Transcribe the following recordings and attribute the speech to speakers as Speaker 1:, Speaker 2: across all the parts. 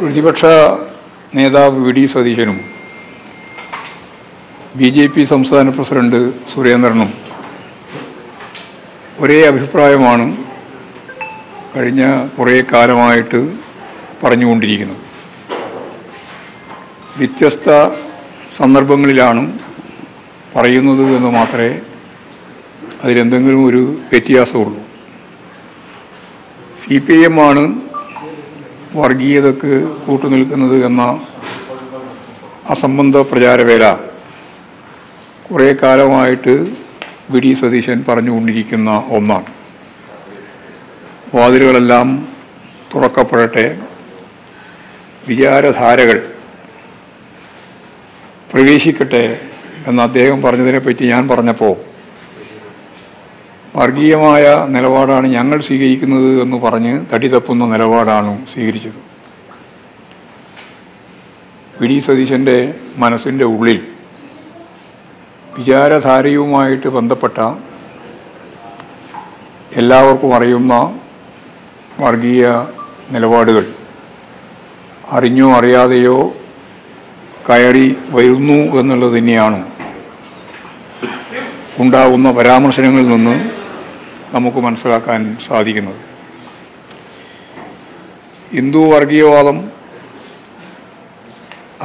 Speaker 1: പ്രതിപക്ഷ നേതാവ് V D സതീശനും ബി ജെ പി സംസ്ഥാന പ്രസിഡന്റ് സുരേന്ദ്രനും ഒരേ അഭിപ്രായമാണ് കഴിഞ്ഞ കുറേ കാലമായിട്ട് പറഞ്ഞുകൊണ്ടിരിക്കുന്നത്. വ്യത്യസ്ത സന്ദർഭങ്ങളിലാണ് പറയുന്നത് എന്ന് മാത്രമേ അതിലെന്തെങ്കിലും ഒരു വ്യത്യാസമുള്ളൂ. സി പി എം ആണ് വർഗീയതക്ക് കൂട്ടുനിൽക്കുന്നത് എന്ന അസംബന്ധ പ്രചാരവേല കുറേ കാലമായിട്ട് വി ഡി സതീശൻ പറഞ്ഞുകൊണ്ടിരിക്കുന്ന ഒന്നാണ്. വാതിലുകളെല്ലാം തുറക്കപ്പെടട്ടെ. വിചാരധാരകൾ പ്രവേശിക്കട്ടെ എന്ന് അദ്ദേഹം പറഞ്ഞതിനെപ്പറ്റി ഞാൻ പറഞ്ഞപ്പോൾ വർഗീയമായ നിലപാടാണ് ഞങ്ങൾ സ്വീകരിക്കുന്നത് എന്ന് പറഞ്ഞ് തടി തപ്പുന്ന നിലപാടാണ് സ്വീകരിച്ചത്. വി. ഡി. സതീശന്റെ മനസ്സിന്റെ ഉള്ളിൽ വിചാരധാരയുമായിട്ട് ബന്ധപ്പെട്ട എല്ലാവർക്കും അറിയുന്ന വർഗീയ നിലപാടുകൾ അറിഞ്ഞോ അറിയാതെയോ കയറി വരുന്നു എന്നുള്ളത് തന്നെയാണ് ഉണ്ടാകുന്ന പരാമർശങ്ങളിൽ നിന്ന് നമുക്ക് മനസ്സിലാക്കാൻ സാധിക്കുന്നത്. ഹിന്ദു വർഗീയവാദം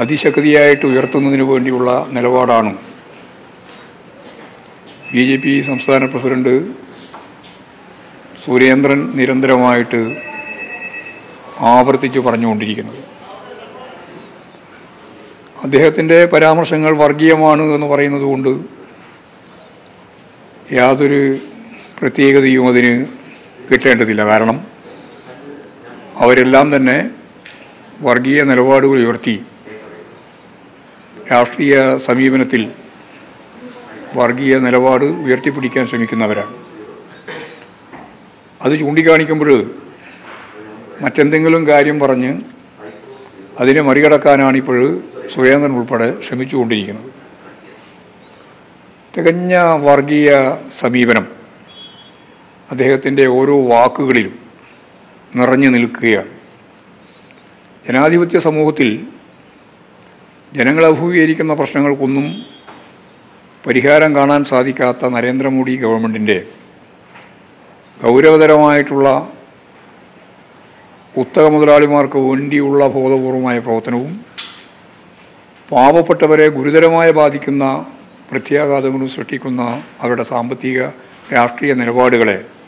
Speaker 1: അതിശക്തിയായിട്ട് ഉയർത്തുന്നതിന് വേണ്ടിയുള്ള നിലപാടാണ് ബി ജെ പി സംസ്ഥാന പ്രസിഡന്റ് സുരേന്ദ്രൻ നിരന്തരമായിട്ട് ആവർത്തിച്ച് പറഞ്ഞുകൊണ്ടിരിക്കുന്നത്. അദ്ദേഹത്തിന്റെ പരാമർശങ്ങൾ വർഗീയമാണ് എന്ന് പറയുന്നത് കൊണ്ട് യാതൊരു പ്രത്യേകതയും അതിന് കിട്ടേണ്ടതില്ല. കാരണം അവരെല്ലാം തന്നെ വർഗീയ നിലപാടുകൾ ഉയർത്തി രാഷ്ട്രീയ സമീപനത്തിൽ വർഗീയ നിലപാട് ഉയർത്തിപ്പിടിക്കാൻ ശ്രമിക്കുന്നവരാണ്. അത് ചൂണ്ടിക്കാണിക്കുമ്പോൾ മറ്റെന്തെങ്കിലും കാര്യം പറഞ്ഞ് അതിനെ മറികടക്കാനാണ് ഇപ്പോൾ സുരേന്ദ്രൻ ഉൾപ്പെടെ ശ്രമിച്ചുകൊണ്ടിരിക്കുന്നത്. തികഞ്ഞ വർഗീയ സമീപനം അദ്ദേഹത്തിന്റെ ഓരോ വാക്കുകളിലും നിറഞ്ഞു നിൽക്കുകയാണ്. ജനാധിപത്യ സമൂഹത്തിൽ ജനങ്ങൾ അഭിമുഖീകരിക്കുന്ന പ്രശ്നങ്ങൾക്കൊന്നും പരിഹാരം കാണാൻ സാധിക്കാത്ത നരേന്ദ്രമോദി ഗവൺമെന്റിന്റെ ഗൗരവതരമായിട്ടുള്ള കുത്തക മുതലാളിമാർക്ക് വേണ്ടിയുള്ള ബോധപൂർവമായ പ്രവർത്തനവും പാവപ്പെട്ടവരെ ഗുരുതരമായി ബാധിക്കുന്ന പ്രത്യാഘാതങ്ങളും സൃഷ്ടിക്കുന്ന അവരുടെ സാമ്പത്തിക രാഷ്ട്രീയ നിലപാടുകളെ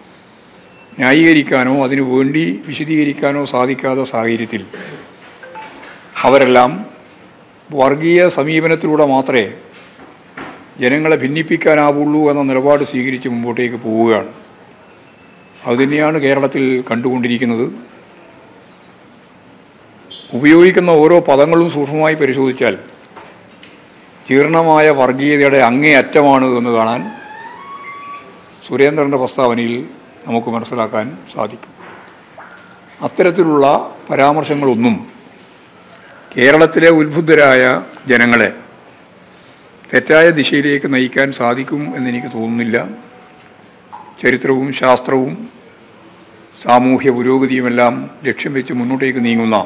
Speaker 1: ന്യായീകരിക്കാനോ അതിനു വേണ്ടി വിശദീകരിക്കാനോ സാധിക്കാത്ത സാഹചര്യത്തിൽ അവരെല്ലാം വർഗീയ സമീപനത്തിലൂടെ മാത്രമേ ജനങ്ങളെ ഭിന്നിപ്പിക്കാനാവുള്ളൂ എന്ന നിലപാട് സ്വീകരിച്ച് മുമ്പോട്ടേക്ക് പോവുകയാണ്. അതുതന്നെയാണ് കേരളത്തിൽ കണ്ടുകൊണ്ടിരിക്കുന്നത്. ഉപയോഗിക്കുന്ന ഓരോ പദങ്ങളും സൂക്ഷ്മമായി പരിശോധിച്ചാൽ ജീർണമായ വർഗീയതയുടെ അങ്ങേയറ്റമാണ് എന്ന് കാണാൻ സുരേന്ദ്രന്റെ പ്രസ്താവനയിൽ നമുക്ക് മനസ്സിലാക്കാൻ സാധിക്കും. അത്തരത്തിലുള്ള പരാമർശങ്ങളൊന്നും കേരളത്തിലെ ഉത്ബുദ്ധരായ ജനങ്ങളെ തെറ്റായ ദിശയിലേക്ക് നയിക്കാൻ സാധിക്കും എന്നെനിക്ക് തോന്നുന്നില്ല. ചരിത്രവും ശാസ്ത്രവും സാമൂഹ്യ പുരോഗതിയുമെല്ലാം ലക്ഷ്യം വെച്ച് മുന്നോട്ടേക്ക് നീങ്ങുന്ന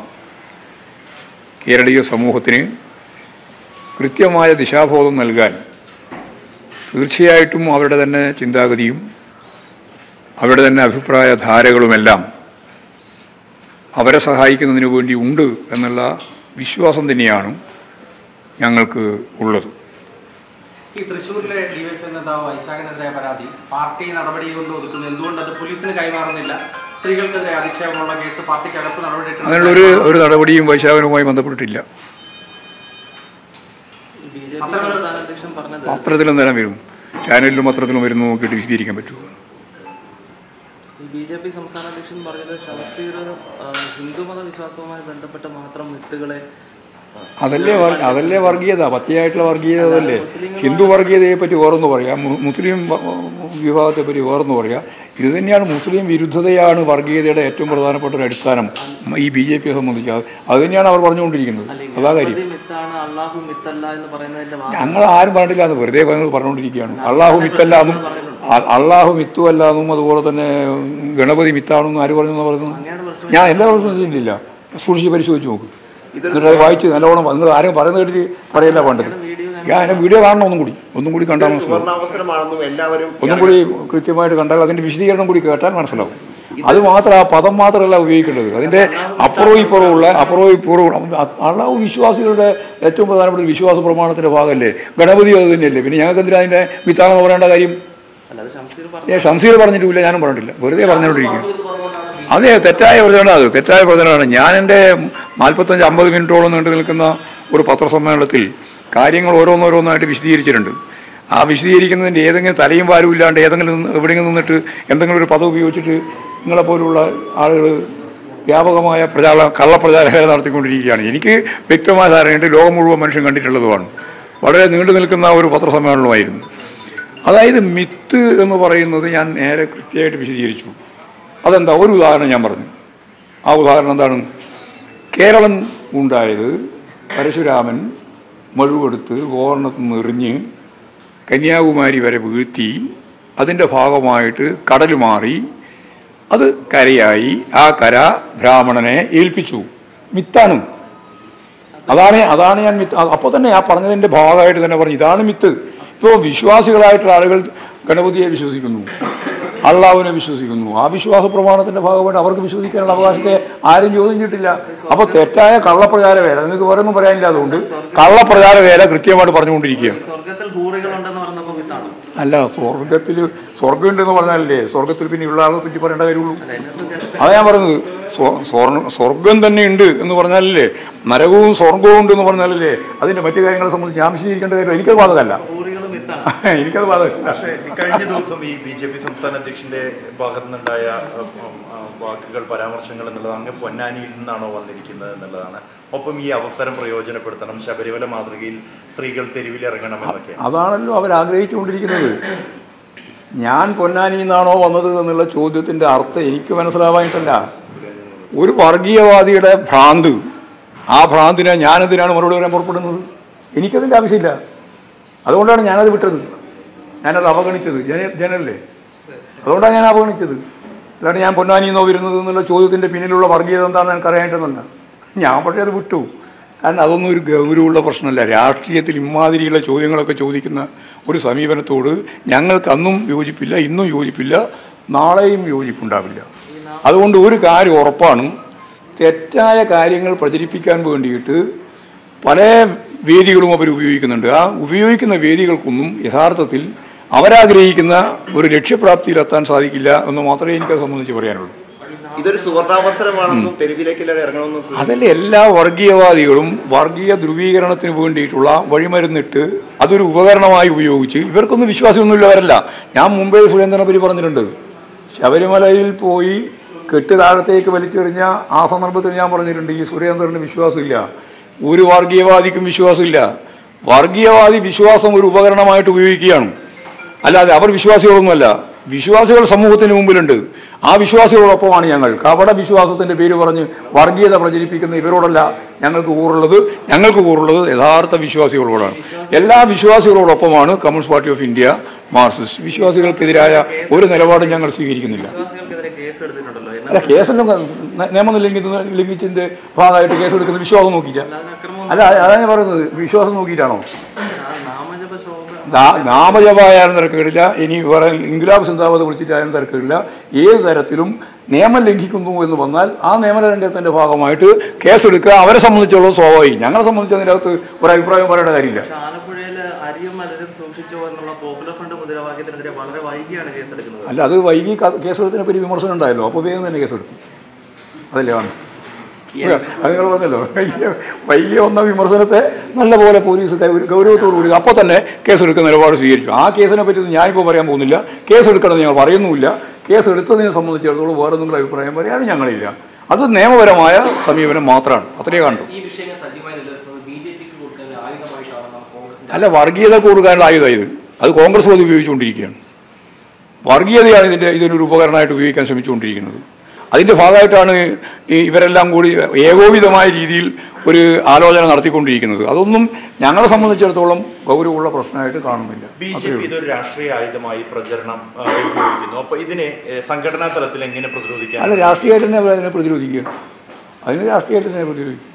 Speaker 1: കേരളീയ സമൂഹത്തിന് കൃത്യമായ ദിശാബോധം നൽകാൻ തീർച്ചയായിട്ടും അവരുടെ തന്നെ ചിന്താഗതിയും അവരുടെ തന്നെ അഭിപ്രായ ധാരകളുമെല്ലാം അവരെ സഹായിക്കുന്നതിന് വേണ്ടി ഉണ്ട് എന്നുള്ള വിശ്വാസം തന്നെയാണ് ഞങ്ങൾക്ക് ഉള്ളത്.
Speaker 2: ഈ തൃശ്ശൂരിലെ ഡിവൈഎഫ്ഐ നേതാവ് വൈശാഖനെതിരായ പരാതി പാർട്ടി നടപടി കൊണ്ട് ഒതുക്കുന്നു. എന്തുകൊണ്ട് അത് പോലീസിന് കൈമാറുന്നില്ല? സ്ത്രീകൾക്കെതിരെ അധിക്ഷേപമുള്ള കേസ് പാർട്ടിക്കകത്ത്
Speaker 1: ഒരു ഒരു നടപടിയും വൈശാഖനുമായി ബന്ധപ്പെട്ടിട്ടില്ല. പത്രത്തിലും നേരം വരും. ചാനലിലും പത്രത്തിലും വരുന്നു നോക്കിയിട്ട് വിശദീകരിക്കാൻ പറ്റുമോ?
Speaker 3: ബി ജെ പി സംസ്ഥാന അധ്യക്ഷൻ പറഞ്ഞത് ഷമസീർ ആ, ഹിന്ദുമത വിശ്വാസവുമായി ബന്ധപ്പെട്ട മാത്രം വിത്തുകളെ
Speaker 1: അതല്ലേ അതല്ലേ വർഗീയത? പച്ചയായിട്ടുള്ള വർഗീയത അതല്ലേ? ഹിന്ദു വർഗീയതയെ പറ്റി ഓർന്ന് പറയാം മുസ്ലിം വിഭാഗത്തെ പറ്റി ഓർന്ന് പറയാം. ഇത് തന്നെയാണ് മുസ്ലിം വിരുദ്ധതയാണ് വർഗീയതയുടെ ഏറ്റവും പ്രധാനപ്പെട്ട ഒരു അടിസ്ഥാനം. ഈ ബി ജെ പിയെ സംബന്ധിച്ച്. അത് തന്നെയാണ് അവർ പറഞ്ഞുകൊണ്ടിരിക്കുന്നത്. അതാ കാര്യം. ഞങ്ങൾ ആരും പറഞ്ഞിട്ടില്ല എന്ന് വെറുതെ പറഞ്ഞു പറഞ്ഞുകൊണ്ടിരിക്കുകയാണ് അള്ളാഹു മിത്തല്ലാന്നും അള്ളാഹു മിത്തുമല്ലാന്നും അതുപോലെ തന്നെ ഗണപതി മിത്താണെന്നും ആര് പറഞ്ഞു എന്ന് പറയുന്നു ഞാൻ എല്ലാ പ്രശ്നം ചെയ്തില്ല സൂക്ഷിച്ച് പരിശോധിച്ച് നോക്കും. എന്നിട്ട് അത് വായിച്ച് നല്ലോണം നിങ്ങൾ ആരും പറയുന്ന കേട്ടിട്ട് പറയല്ല വേണ്ടത്. ഞാൻ അതിന്റെ വീഡിയോ കാണണം ഒന്നും കൂടി. ഒന്നും കൂടി കണ്ടാൽ മനസ്സിലാവും. ഒന്നും കൂടി കൃത്യമായിട്ട് കണ്ടാൽ അതിന്റെ വിശദീകരണം കൂടി കേട്ടാൽ മനസ്സിലാവും. അത് മാത്രം ആ പദം മാത്രമല്ല ഉപയോഗിക്കേണ്ടത്. അതിന്റെ അപ്പുറവും ഇപ്പുറവും ഉള്ള അപ്പുറവും ഇപ്പുറവും അള്ളാഹു വിശ്വാസികളുടെ ഏറ്റവും പ്രധാനപ്പെട്ട വിശ്വാസ പ്രമാണത്തിന്റെ ഭാഗമല്ലേ? ഗണപതി അത് തന്നെയല്ലേ? പിന്നെ ഞങ്ങൾക്ക് എന്തിനാ അതിന്റെ വിത്താണെന്ന് പറയേണ്ട കാര്യം? ഏ ഷംസീർ പറഞ്ഞിട്ടില്ല ഞാനും പറഞ്ഞിട്ടില്ല. വെറുതെ പറഞ്ഞുകൊണ്ടിരിക്കും അതെ തെറ്റായ പ്രചരണം അത്. തെറ്റായ പ്രചരണമാണ് ഞാൻ എന്റെ നാൽപ്പത്തഞ്ച് അമ്പത് മിനിറ്റോളം നീണ്ടു നിൽക്കുന്ന ഒരു പത്രസമ്മേളനത്തിൽ കാര്യങ്ങൾ ഓരോന്നോരോന്നായിട്ട് വിശദീകരിച്ചിട്ടുണ്ട്. ആ വിശദീകരിക്കുന്നതിന്റെ ഏതെങ്കിലും തലയും വാരും ഇല്ലാണ്ട് ഏതെങ്കിലും എവിടെയെങ്കിലും നിന്നിട്ട് എന്തെങ്കിലും ഒരു പദം ഉപയോഗിച്ചിട്ട് നിങ്ങളെപ്പോലുള്ള ആളുകൾ വ്യാപകമായ പ്രചാര കള്ളപ്രചാരകരെ നടത്തിക്കൊണ്ടിരിക്കുകയാണ്. എനിക്ക് വ്യക്തമായ ധാരണയുണ്ട് ലോകം മുഴുവൻ മനുഷ്യൻ കണ്ടിട്ടുള്ളതുമാണ്. വളരെ നീണ്ടു നിൽക്കുന്ന ഒരു പത്രസമ്മേളനമായിരുന്നു. അതായത് മിത്ത് എന്ന് പറയുന്നത് ഞാൻ നേരെ കൃത്യമായിട്ട് വിശദീകരിച്ചു. അതെന്താ? ഒരു ഉദാഹരണം ഞാൻ പറഞ്ഞു. ആ ഉദാഹരണം എന്താണ്? കേരളം ഉണ്ടായത് പരശുരാമൻ മഴുവെടുത്ത് ഗോവർണത്തിൽ നിന്ന് എറിഞ്ഞ് കന്യാകുമാരി വരെ വീഴ്ത്തി അതിന്റെ ഭാഗമായിട്ട് കടൽ മാറി അത് കരയായി. ആ കര ബ്രാഹ്മണനെ ഏൽപ്പിച്ചു. മിത്താണ്. അതാണ് അതാണ് ഞാൻ മിത്ത്. അപ്പോൾ തന്നെ ആ പറഞ്ഞതിന്റെ ഭാഗമായിട്ട് തന്നെ പറഞ്ഞു. ഇതാണ് മിത്ത്. ഇപ്പോൾ വിശ്വാസികളായിട്ടുള്ള ആളുകൾ ഗണപതിയെ വിശ്വസിക്കുന്നു. അള്ളാഹുവിനെ വിശ്വസിക്കുന്നു. ആ വിശ്വാസ പ്രമാണത്തിന്റെ ഭാഗമായിട്ട് അവർക്ക് വിശ്വസിക്കാനുള്ള അവകാശത്തെ ആരും ചോദ്യം ചെയ്തിട്ടില്ല അപ്പോൾ തെറ്റായ കള്ളപ്രചാര വേല നിങ്ങൾക്ക് വേറെ ഒന്നും പറയാനില്ല അതുകൊണ്ട് കള്ളപ്രചാര വേല കൃത്യമായിട്ട് പറഞ്ഞുകൊണ്ടിരിക്കുകയാണ് അല്ല സ്വർഗത്തിൽ സ്വർഗമുണ്ടെന്ന് പറഞ്ഞാലല്ലേ സ്വർഗത്തിൽ പിന്നെ ഉള്ള ആളെ പറ്റി പറയേണ്ട കാര്യമുള്ളൂ. അതാ ഞാൻ പറഞ്ഞത്. സ്വ- സ്വർഗം തന്നെ ഉണ്ട് എന്ന് പറഞ്ഞാലല്ലേ നരകവും സ്വർഗവും ഉണ്ട് എന്ന് പറഞ്ഞാലല്ലേ അതിന്റെ മറ്റു കാര്യങ്ങളെ സംബന്ധിച്ച് ഞാൻ വിശദീകരിക്കേണ്ട കാര്യം എനിക്കത് ബാധകമല്ല എനിക്കത് ബാധകമല്ല
Speaker 4: പക്ഷേ കഴിഞ്ഞ ദിവസം ഈ ബി ജെ പി സംസ്ഥാന അധ്യക്ഷന്റെ ഭാഗത്തു നിന്നുണ്ടായ വാക്കുകൾ പരാമർശങ്ങൾ എന്നുള്ളത് അങ്ങ് പൊന്നാനിയിൽ നിന്നാണോ വന്നിരിക്കുന്നത് എന്നുള്ളതാണ്. ഒപ്പം ഈ അവസരം പ്രയോജനപ്പെടുത്തണം ശബരിമല മാതൃകയിൽ സ്ത്രീകൾ തെരുവിലിറങ്ങണം എന്നൊക്കെ.
Speaker 1: അതാണല്ലോ അവർ ആഗ്രഹിച്ചുകൊണ്ടിരിക്കുന്നത് ഞാൻ പൊന്നാനിയിൽ നിന്നാണോ വന്നത് എന്നുള്ള ചോദ്യത്തിന്റെ അർത്ഥം എനിക്ക് മനസ്സിലാവാനിട്ടല്ല. ഒരു വർഗീയവാദിയുടെ ഭ്രാന്ത് ആ ഭ്രാന്തിനെ ഞാനെന്തിനാണ് മറുപടി വരാൻ പുറപ്പെടുന്നത്? എനിക്കതിന്റെ ആവശ്യമില്ല. അതുകൊണ്ടാണ് ഞാനത് വിട്ടത്. ഞാനത് അവഗണിച്ചത്. ജന ജനല്ലേ അതുകൊണ്ടാണ് ഞാൻ അവഗണിച്ചത്. അല്ലാണ്ട് ഞാൻ പൊന്നാനി നിന്നോ വരുന്നത് എന്നുള്ള ചോദ്യത്തിന്റെ പിന്നിലുള്ള വർഗീയത എന്താണെന്ന് എനിക്ക് അറിയാനിട്ടൊന്നുമല്ല ഞാൻ പക്ഷേ അത് വിട്ടു. കാരണം അതൊന്നും ഒരു ഗൗരവമുള്ള പ്രശ്നമല്ല. രാഷ്ട്രീയത്തിൽ ഇമാതിരിയുള്ള ചോദ്യങ്ങളൊക്കെ ചോദിക്കുന്ന ഒരു സമീപനത്തോട് ഞങ്ങൾക്ക് അന്നും യോജിപ്പില്ല ഇന്നും യോജിപ്പില്ല നാളെയും യോജിപ്പുണ്ടാവില്ല. അതുകൊണ്ട് ഒരു കാര്യം ഉറപ്പാണ്. തെറ്റായ കാര്യങ്ങൾ പ്രചരിപ്പിക്കാൻ വേണ്ടിയിട്ട് പല വേദികളും അവർ ഉപയോഗിക്കുന്നുണ്ട്. ആ ഉപയോഗിക്കുന്ന വേദികൾക്കൊന്നും യഥാർത്ഥത്തിൽ അവരാഗ്രഹിക്കുന്ന ഒരു ലക്ഷ്യപ്രാപ്തിയിലെത്താൻ സാധിക്കില്ല എന്ന് മാത്രമേ എനിക്കത് സംബന്ധിച്ച് പറയാനുള്ളൂ.
Speaker 4: ഇതൊരു സുവർണാവസരമാണെന്നും ഇറങ്ങണമെന്നും
Speaker 1: എല്ലാ വർഗീയവാദികളും വർഗീയ ധ്രുവീകരണത്തിന് വേണ്ടിയിട്ടുള്ള വഴിമരുന്നിട്ട് അതൊരു ഉപകരണമായി ഉപയോഗിച്ച് ഇവർക്കൊന്നും വിശ്വാസമൊന്നുമില്ലവരല്ല ഞാൻ മുമ്പേ സുരേന്ദ്രനെ പറ്റി പറഞ്ഞിട്ടുണ്ട്. ശബരിമലയിൽ പോയി കെട്ട് താഴത്തേക്ക് വലിച്ചെറിഞ്ഞ ആ സന്ദർഭത്തിൽ ഞാൻ പറഞ്ഞിട്ടുണ്ട് ഈ സുരേന്ദ്രന് വിശ്വാസമില്ല. ഒരു വർഗീയവാദിക്കും വിശ്വാസമില്ല. വർഗീയവാദി വിശ്വാസം ഒരു ഉപകരണമായിട്ട് ഉപയോഗിക്കുകയാണ്. അല്ലാതെ അവർ വിശ്വാസികളൊന്നുമല്ല. വിശ്വാസികൾ സമൂഹത്തിന് മുമ്പിലുണ്ട്. ആ വിശ്വാസികളോടൊപ്പമാണ് ഞങ്ങൾ. കപട വിശ്വാസത്തിന്റെ പേര് പറഞ്ഞ് വർഗീയത പ്രചരിപ്പിക്കുന്ന ഇവരോടല്ല ഞങ്ങൾക്ക് കൂറുള്ളത്. ഞങ്ങൾക്ക് കൂറുള്ളത് യഥാർത്ഥ വിശ്വാസികളോടാണ്. എല്ലാ വിശ്വാസികളോടൊപ്പമാണ് Communist Party of India Marxist. വിശ്വാസികൾക്കെതിരായ ഒരു നിലപാടും ഞങ്ങൾ സ്വീകരിക്കുന്നില്ല
Speaker 3: വിശ്വാസികൾക്കെതിരെ കേസ് എടുത്തിട്ടുണ്ടല്ലോ എന്നാ
Speaker 1: അല്ല കേസെല്ലാം നിയമം ലംഘിക്കുന്ന ലംഘിച്ചതിന്റെ ഭാഗമായിട്ട് കേസ് എടുക്കുന്ന വിശ്വാസം നോക്കിയില്ല. അല്ല അതാണ് ഞാൻ പറയുന്നത്. വിശ്വാസം നോക്കിയിട്ടാണോ? നാമജപായാലും നാമജപമായാലും തിരക്കേടില്ല. ഇനി വേറെ ഇൻഗുലാബ് സിന്ദാബാദ് വിളിച്ചിട്ടായാലും തിരക്കേടില്ല. ഏത് തരത്തിലും നിയമം ലംഘിക്കുന്നു എന്ന് വന്നാൽ ആ നിയമലംഘനത്തിന്റെ ഭാഗമായിട്ട് കേസെടുക്കുക അവരെ സംബന്ധിച്ചുള്ള സ്വാഭാവികം. ഞങ്ങളെ സംബന്ധിച്ച് അതിനകത്ത് ഒരു അഭിപ്രായം പറയേണ്ട കാര്യമില്ല. അല്ല അത് വൈകി കേസെടുത്തതിനെ പറ്റി വിമർശനം ഉണ്ടായല്ലോ അപ്പോൾ വേഗം തന്നെ കേസെടുത്തു. അതല്ലേ ആണ് അത് നിങ്ങൾ പറഞ്ഞല്ലോ. വൈകി വന്ന വിമർശനത്തെ നല്ലപോലെ പോലീസ് ഗൗരവത്തോടു കൂടി അപ്പോൾ തന്നെ കേസെടുക്കുന്ന നിലപാട് സ്വീകരിച്ചു. ആ കേസിനെ പറ്റി ഞാനിപ്പോൾ പറയാൻ പോകുന്നില്ല. കേസെടുക്കണമെന്ന് ഞങ്ങൾ പറയുന്നുമില്ല. കേസെടുത്തതിനെ സംബന്ധിച്ചിടത്തോളം വേറെ നിങ്ങളുടെ അഭിപ്രായം പറയാനും ഞങ്ങളില്ല. അത് നിയമപരമായ സമീപനം മാത്രമാണ്. അത്രയേ കണ്ടു. അല്ല വർഗീയത കൊടുക്കാനുള്ള ആയുധം ഇത് അത് കോൺഗ്രസ് അത് ഉപയോഗിച്ചുകൊണ്ടിരിക്കുകയാണ്. വർഗീയതയാണ് ഇതിന്റെ ഇതിനൊരു ഉപകരണമായിട്ട് ഉപയോഗിക്കാൻ ശ്രമിച്ചുകൊണ്ടിരിക്കുന്നത്. അതിന്റെ ഭാഗമായിട്ടാണ് ഈ ഇവരെല്ലാം കൂടി ഏകോപിതമായ രീതിയിൽ ഒരു ആലോചന നടത്തിക്കൊണ്ടിരിക്കുന്നത്. അതൊന്നും ഞങ്ങളെ സംബന്ധിച്ചിടത്തോളം ഗൗരവമുള്ള പ്രശ്നമായിട്ട് കാണുന്നില്ല.
Speaker 4: ബി ജെ പി ഇതൊരു രാഷ്ട്രീയ ആയുധമായി പ്രചരണം ഉപയോഗിക്കുന്നു. അപ്പോൾ ഇതിനെ സംഘടനാ തലത്തിൽ എങ്ങനെ പ്രതിരോധിക്കാം?
Speaker 1: അല്ല രാഷ്ട്രീയമായിട്ട് തന്നെ അതിനെ പ്രതിരോധിക്കുക. അതിന് രാഷ്ട്രീയത്തിൽ തന്നെ പ്രതിരോധിക്കുക.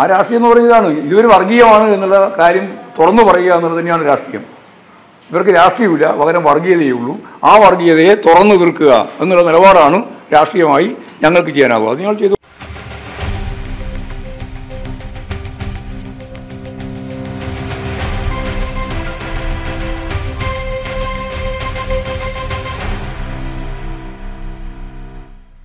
Speaker 1: ആ രാഷ്ട്രീയം എന്ന് പറയുന്നതാണ്. ഇതൊരു വർഗീയമാണ് എന്നുള്ള കാര്യം തുറന്നു പറയുക എന്നുള്ളത് തന്നെയാണ് രാഷ്ട്രീയം. ഇവർക്ക് രാഷ്ട്രീയമില്ല പകരം വർഗീയതയേ ഉള്ളൂ. ആ വർഗീയതയെ തുറന്നു തീർക്കുക എന്നുള്ള നിലപാടാണ് രാഷ്ട്രീയമായി ഞങ്ങൾക്ക് ചെയ്യാനാവുക. അത് ഞങ്ങൾ ചെയ്തു